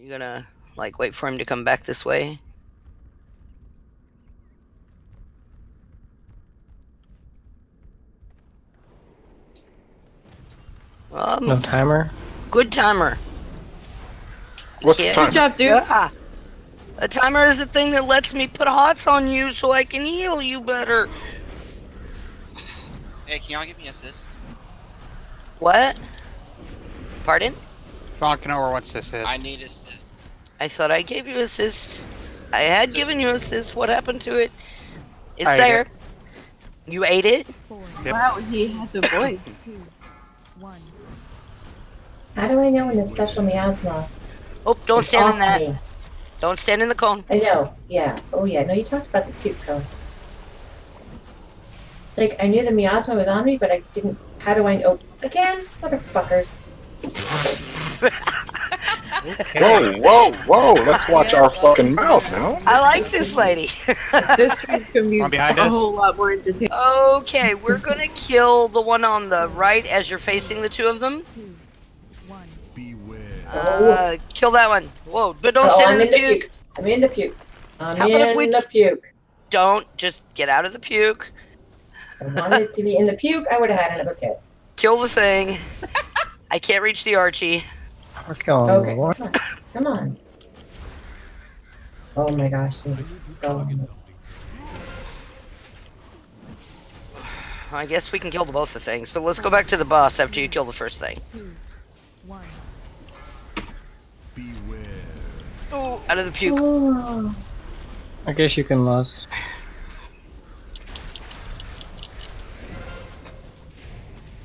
You gonna like wait for him to come back this way? Um, No timer. good timer. What's Yeah. the time? Good job, dude. Yeah. A timer is the thing that lets me put hots on you so I can heal you better. Hey, can y'all give me assist? What? Pardon? Sean Canoa wants this is. I need assist. I thought I gave you assist. I had given you assist. What happened to it? It's I ate there. it. You ate it? Yep. Wow, he has a voice. One. How do I know when the special miasma Oh, don't is stand off in that. me? Don't stand in the cone. I know, yeah. Oh yeah, no, you talked about the puke cone. It's like I knew the miasma was on me, but I didn't. How do I know? Again, motherfuckers. Whoa, whoa, whoa! Let's watch our fucking mouth now. I like this lady. this stream can be behind a us. whole lot more entertaining. okay, we're gonna kill the one on the right as you're facing the two of them. one Uh, kill that one. Whoa, but don't oh, stand in in the the puke. puke. I'm in the puke. I'm How about if we- the puke. Don't just get out of the puke. If I wanted to be in the puke, I would have had another kid. Kill the thing. I can't reach the Archie. We're killing Okay, the war. come on. Come on. Oh my gosh. Go. I guess we can kill the both of things, but let's go back to the boss after you kill the first thing. Oh, out of the puke. Oh. I guess you can lose.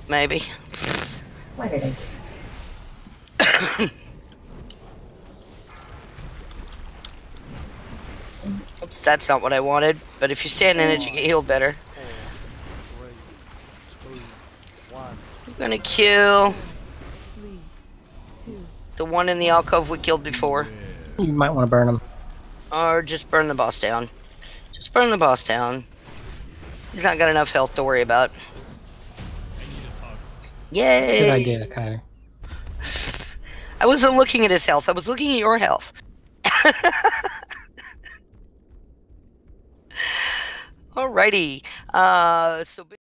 Maybe. Why did I? Oops, that's not what I wanted. But if you stand in it, you get healed better. I'm gonna kill the one in the alcove we killed before. You might want to burn them. Or just burn the boss down. Just burn the boss down. He's not got enough health to worry about. Yay! Good idea, Kyler. I wasn't looking at his health. I was looking at your health. Alrighty. Uh, so.